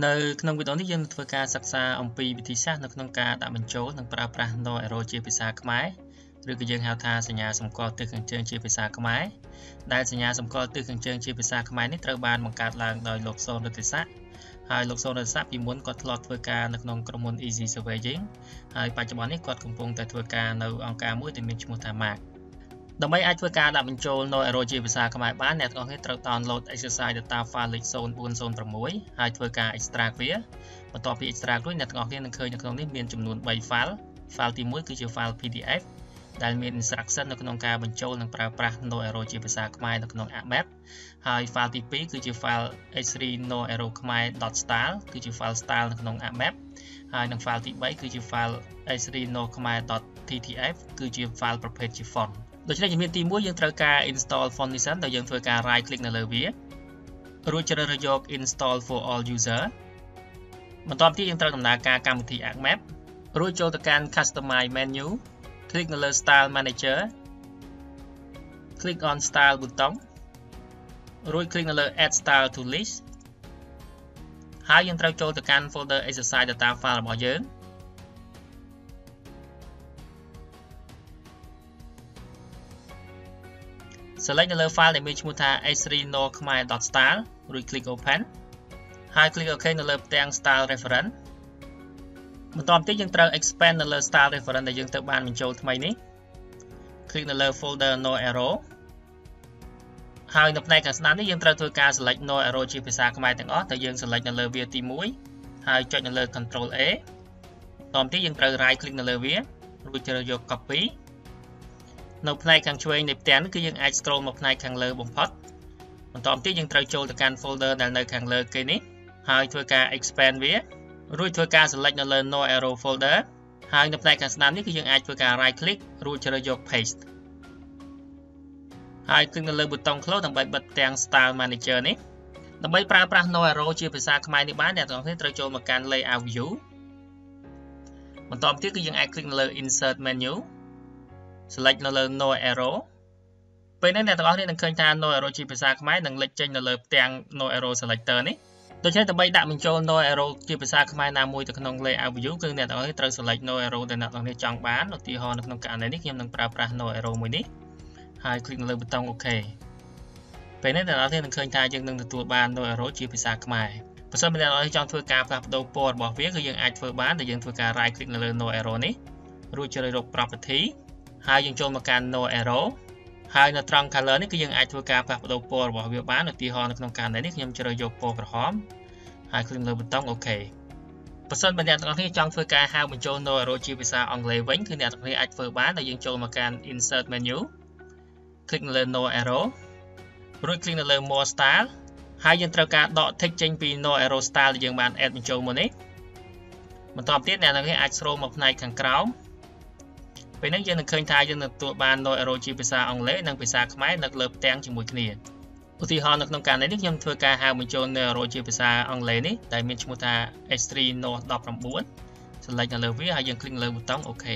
នៅក្នុងវីដេអូនេះយើងនឹងធ្វើការសិក្សាអំពីវិធីសាស្ត្រនៅក្នុងការដាក់បញ្ចូលនិងប្រើប្រាស់ no arrow ជាភាសាខ្មែរឬក៏យើងហៅថាសញ្ញាសម្គាល់ទិសខាងជើងជាភាសាខ្មែរដែលសញ្ញាសម្គាល់ទិសខាងជើងជាភាសាខ្មែរនេះត្រូវបានបង្កើតឡើងដោយលោកសូនរតេស័កហើយលោកសូនរតេស័កពីមុនគាត់ធ្លាប់ធ្វើការនៅក្នុងក្រុមហ៊ុន Easy Surveying ហើយបច្ចុប្បន្ននេះគាត់កំពុងតែធ្វើការនៅអង្គការមួយដែលមានឈ្មោះថា Mark ដើម្បីអាចធ្វើការដាក់បញ្ចូល no arrow ជាភាសាខ្មែរបានអ្នកទាំងអស់គ្នាត្រូវ download exercise data file លេខ0406ហើយធ្វើការ extract វាបន្ទាប់ពី extract រួចអ្នកទាំងអស់គ្នានឹងឃើញនៅក្នុងនេះមានចំនួន3 file file ទី1គឺជា file PDF ដែលមាន instruction នៅក្នុងការបញ្ចូលនិងប្រើប្រាស់ no arrow ជាភាសាខ្មែរនៅក្នុង app map ហើយ file ទី2គឺជា file h3 no arrow khmer.style គឺជា file style នៅក្នុង app map ហើយនិង file ទី3គឺជា file h3 no khmer.ttf គឺជា file ប្រភេទជា font ដូច្នេះជំហានទី1យើងត្រូវការ install font នេះសិនដោយយើងធ្វើការ right click នៅលើវារួចជ្រើសរើសយក install for all user បន្ទាប់ទៀតយើងត្រូវដំណើរការកម្មវិធី ArcMap រួចចូលទៅកាន់ customize menu click នៅលើ style manager click on style ប៊ូតុងរួច click នៅលើ add style to list ហើយយើងត្រូវចូលទៅកាន់ folder exercise data file របស់យើង select នៅលើ file ដែលមានឈ្មោះថា h3no.khmer.style រួច click open ហើយ click OK នៅលើផ្ទាំង style reference បន្ទាប់ទៀតយើងត្រូវ expand នៅលើ style reference ដែលយើងទៅបានបញ្ចូលថ្មីនេះ click នៅលើ folder no arrow ហើយនៅផ្នែកខាងស្ដាំនេះយើងត្រូវធ្វើការ select no arrow ជាភាសាខ្មែរទាំងអស់តែយើង select នៅលើវាទី1ហើយចុចនៅលើ control A បន្ទាប់ទៀតយើងត្រូវ right click នៅលើវារួចជ្រើសយក copy នៅផ្នែកខាងឆ្វេងនៃផ្ទាំងនេះគឺយើងអាច scroll មកផ្នែកខាងលើបំផុតបន្ទាប់ទៀតយើងត្រូវចូលទៅកាន់ folder ដែលនៅខាងលើគេនេះហើយធ្វើការ expand វារួចធ្វើការ select នៅលើ no arrow folder ហើយនៅផ្នែកខាងស្ដាំនេះគឺយើងអាចធ្វើការ right click រួចជ្រើសយក paste ហើយគ្លឹកនៅលើប៊ូតុង close ដើម្បីបិទផ្ទាំង style manager នេះដើម្បីប្រើប្រាស់ no arrow ជាភាសាខ្មែរនេះបានអ្នកទាំងអស់គ្នាត្រូវចូលមកកាន់ layout view បន្តទៀតគឺយើងអាចគ្លិកនៅលើ insert menu select នៅលើ no arrow ពេលនេះអ្នកទាំងអស់គ្នានឹងឃើញថា no arrow ជាភាសាខ្មែរនឹងលេចចេញនៅលើផ្ទាំង no arrow selector នេះដូច្នេះដើម្បីដាក់បញ្ចូល no arrow ជាភាសាខ្មែរណាមួយទៅក្នុង layout view គឺអ្នកទាំងអស់គ្នាត្រូវ select no arrow ដែលអ្នកទាំងអស់គ្នាចង់បានឧទាហរណ៍នៅក្នុងករណីនេះខ្ញុំនឹងប្រើប្រាស់ no arrow មួយនេះហើយ click នៅលើប៊ូតុង OK ពេលនេះអ្នកទាំងអស់គ្នានឹងឃើញថាយើងនឹងទទួលបាន no arrow ជាភាសាខ្មែរបើសិនជាអ្នកទាំងអស់គ្នាចង់ធ្វើការផ្លាស់ប្ដូរពណ៌របស់វាគឺយើងអាចធ្វើបានដោយយើងធ្វើការ right click នៅលើ no arrow នេះរួចជ្រើសរើស property ហើយយើងចូលមកកាន់ no arrow ហើយនៅត្រង់ color នេះគឺយើងអាចធ្វើការផ្លាស់ប្ដូរពណ៌របស់វាបានឧទាហរណ៍នៅក្នុងករណីនេះខ្ញុំជ្រើសយកពណ៌ក្រហមហើយគ្លិកលើប៊ូតុង OK បើសិនបើអ្នកទាំងអស់គ្នាចង់ធ្វើការហៅបញ្ចូល no arrow ជាភាសាអង់គ្លេសវិញគឺអ្នកទាំងអស់គ្នាអាចធ្វើបានដោយយើងចូលមកកាន់ insert menu គ្លិកលើ no arrow រួចគ្លិកនៅលើ more style ហើយយើងត្រូវការដក tick ចេញពី no arrow style ដែលយើងបាន add បញ្ចូលមកនេះបន្តទៀតអ្នកទាំងអស់គ្នាអាច scroll មកផ្នែកខាងក្រោម ពេលនេះយើងនឹងឃើញថាយើងនឹងទទួលបាន no arrow ជាភាសាអង់គ្លេសនិងភាសាខ្មែរនៅលើផ្ទាំងជាមួយគ្នាឧទាហរណ៍នៅក្នុងករណីនេះខ្ញុំធ្វើការហៅបញ្ចូល no arrow ជាភាសាអង់គ្លេសនេះដែលមានឈ្មោះថា h3 no 19 select នៅលើវាហើយយើងคลิกលើប៊ូតុង OK